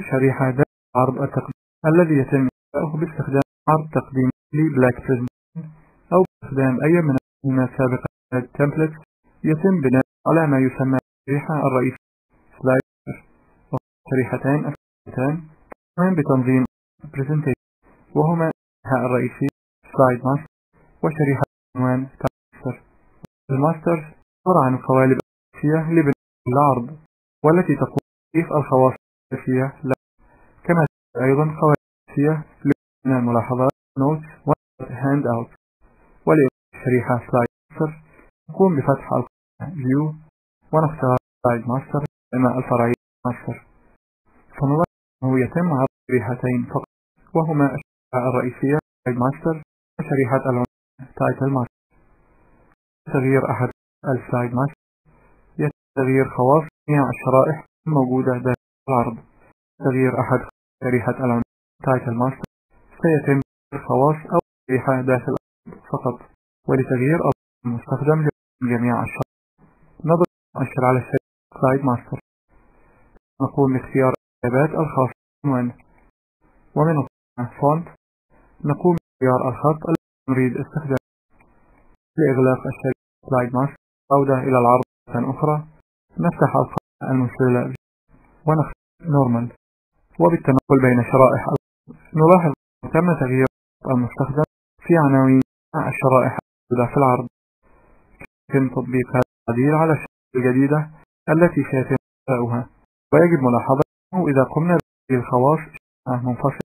شريحة عرض التقديم الذي يتم إنشاؤه باستخدام عرض تقديم لبلاك بريزم أو باستخدام أي من الأنظمة السابقة التمبلت يتم بناء على ما يسمى الشريحة الرئيسية. سلايدر وشريحتين أساسيتان تقوم بتنظيم بريزنتيشن وهما الرئيسي سلايد ماستر وشريحة عنوان ماستر الماستر عبارة عن قوالب أساسية لبناء العرض والتي تقوم بتوظيف الخواص الأساسية كما أيضا قوالب أساسية لبناء الملاحظات notes و handout ولشريحة slide master نقوم بفتح view ونختار slide master أمام الفرعية ماستر فنلاحظ أنه يتم عرض شريحتين فقط وهما الشريحة الرئيسية slide master وشريحة العنوان title master تغيير أحد ال slide master يتم تغيير خواص جميع الشرائح الموجودة داخل العرض. تغيير أحد شريحة العنوان title master. سيتم خواص أو شريحة داخل فقط ولتغيير المستخدم لجميع الشرائح نضغط مؤشر على الشريحة slide master. نقوم باختيار الإجابات الخاصة بالعنوان ومن font. نقوم باختيار الخط الذي نريد استخدامه. لإغلاق الشريحة slide master. عودة إلى العرض مرة أخرى. نفتح القائمة المنسدلة ونختار normal. وبالتنقل بين شرائح نلاحظ تم تغيير المستخدم في عناوين الشرائح الموجودة في العرض. يتم تطبيق هذا التعديل على الشرائح الجديدة التي سيتم إنشاؤها ويجب ملاحظة أنه إذا قمنا بتغيير الخواص منفصل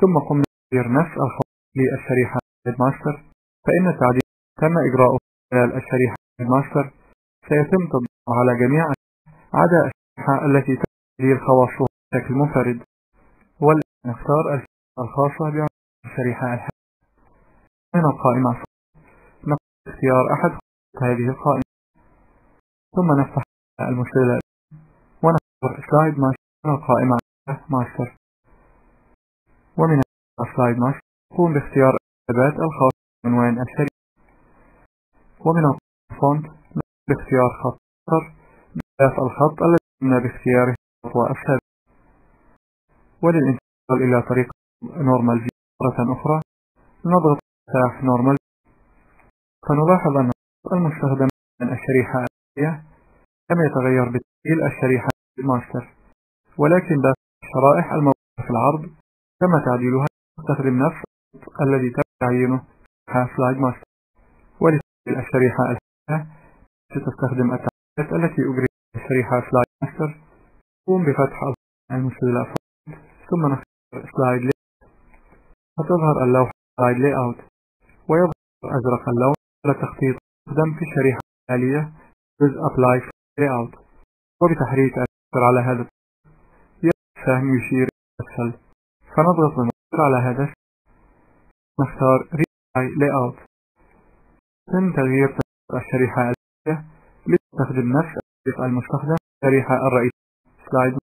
ثم قمنا بتغيير نفس الخواص للشريحة ماستر فإن التعديل تم إجراؤه خلال الشريحة الماستر سيتم تطبيقه على جميع عدا الشريحة التي تم تغيير خواصها. بشكل منفرد ونختار الخاصة بالشريحة الحالية من القائمة؟ نقوم باختيار أحد هذه القائمة. ثم نفتح المنسدلة ونختار slide master من القائمة ماستر ومن slide master نقوم باختيار الإجابات الخاصة بعنوان الشريحة. ومن ال font باختيار خط الخط الذي قمنا باختياره الخطوة السابقة وللإنتقال إلى طريقة normal في مرة أخرى نضغط مفتاح normal. فنلاحظ أن المستخدم من الشريحة الأساسية لم يتغير بتشكيل الشريحة الماستر ولكن داخل الشرائح الموجودة في العرض تم تعديلها تستخدم نفس الذي تم تعيينه slide master ولتعديل الشريحة الأساسية ستستخدم التعديلات التي أجريت الشريحة slide master نقوم بفتح المنسدلة ثم نختار slide layout فتظهر اللوحة slide layout ويظهر أزرق اللون على تخطيط استخدام في الشريحة الحالية جزء apply layout وبتحريك ال cursor على هذا السهم يشير أسفل فنضغط بالمؤشر على هذا نختار reapply layout تم تغيير الشريحة الأساسية لتستخدم نفس الطريقة المستخدم الشريحة الرئيسية. سلايد